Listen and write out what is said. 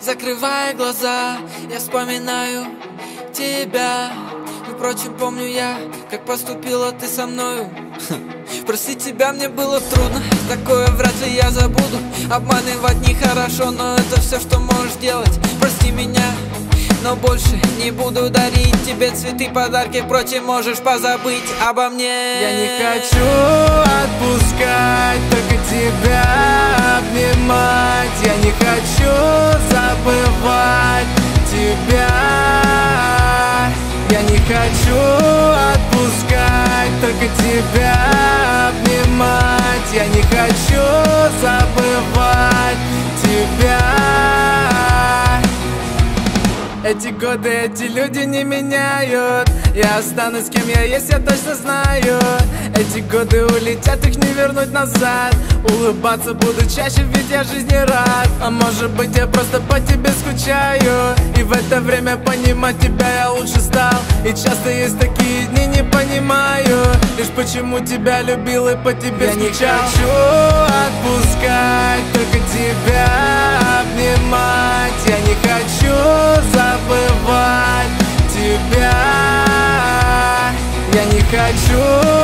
закрывая глаза, я вспоминаю тебя. И, Впрочем, помню я, как поступила ты со мною. Простить тебя мне было трудно, такое вряд ли я забуду. Обманывать нехорошо, но это все, что можешь делать. Прости меня, но больше не буду дарить тебе цветы, подарки Впрочем, можешь позабыть обо мне. Я не хочу отпускать, только тебя обнимать. Я не хочу забывать тебя. Эти годы, эти люди не меняют. Я останусь кем я есть, я точно знаю. Эти годы улетят, их не вернуть назад. Улыбаться буду чаще, ведь я жизни рад. А может быть я просто по тебе скучаю. И в это время понимать тебя я лучше стал. И часто есть такие дни, не понимаю Лишь почему тебя любил и по тебе я скучал. не хочу отпускать, только тебя обнимать. Я не хочу забывать тебя. Я не хочу